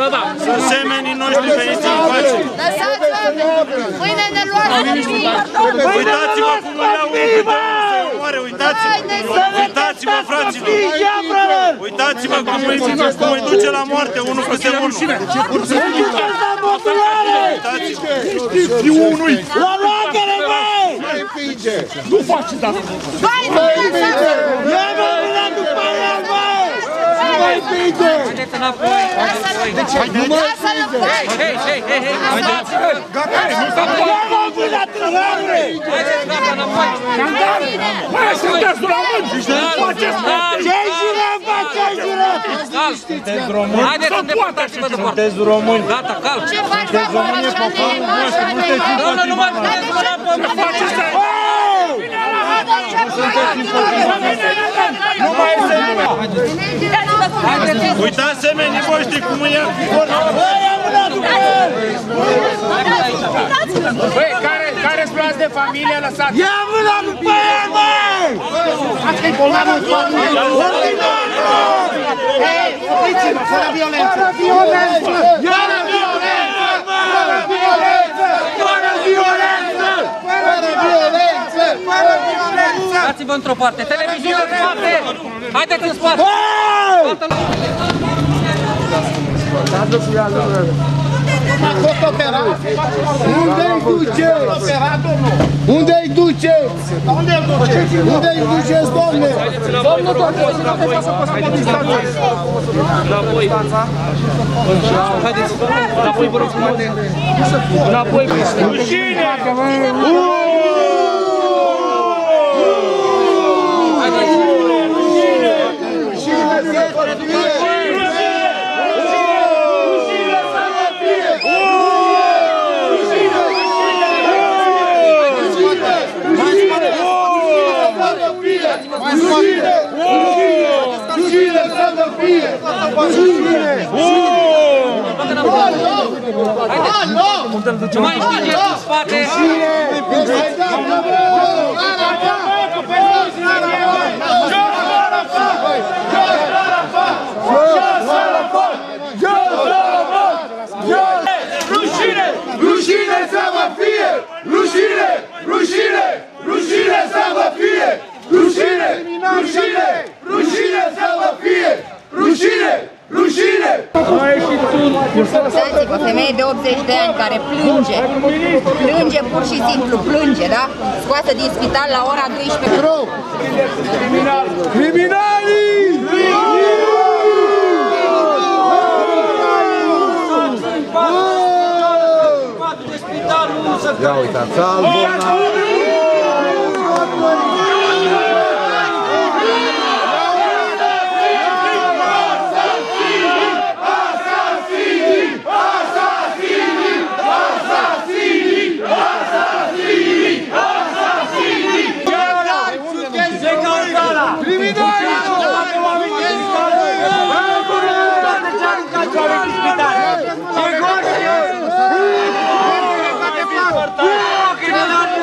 da, da. Să semenii noștri veniți în pace. Lăsați oameni! Mâine ne luați Uitați-vă cum îl iau unul câte unul să omoare, uitați-vă! Uitați-vă, fraților! Uitați-vă cum îi, cum îi duce la moarte unul câte unul! Uitați-vă! La locele, băi! Nu faceți asta. Vai, nu lăsați! Ia mă, mâna după el, băi! Nu mai împinge! Haideți înapoi! Lasă-l în pace! Hei, hei, hei, hei! Ia mă, mâna trăgare! Haideți, gata, înapoi! Mai sunteți la mâini! Faceți Ce-i jiraf, bă, ce-i jiraf? Calm! Haideți, îndepărtați-vă de poartă! Sunteți români! Gata, calm! Ce faci, bă, mărășanele, mărășanele? Doamnă, nu mai puteți până apoi! Nu faceți Nu mai este Uitați semenii voștri cum îți ia cu corna! Băi, ia mâna după el! Băi, care, care-s luați de familie, lăsați! Ia mâna după el, băi! Hei, opriți-vă, fără violență! Fără violență! Fără violență! Fără violență! Fără violență! Fără violență! Fără violență! Dați-vă într-o parte! Televiziunea în spate! Haideți în spate! Băi! Toată Tot operat? Unde-i duceți? Unde-i duceți? Unde-l duceți? Unde-i duceți, domne? Domnul doctor, să poți să distanță! Înapoi! Haideți! Înapoi, vă rog frumos! Înapoi! Rușine! Rușine să vă fie! Rușine! Nu mai știți în spate! Rușine! Rușine să vă fie! Rușine! Rușine! Rușine să vă fie! Rușine! Rușine! Rușine să vă fie! Rușine! Rușine! Uitați-vă, femeie de 80 de ani care plânge, plânge pur și simplu, plânge, da? Scoasă din spital la ora 12. Criminalii! Ia uitați, albuna!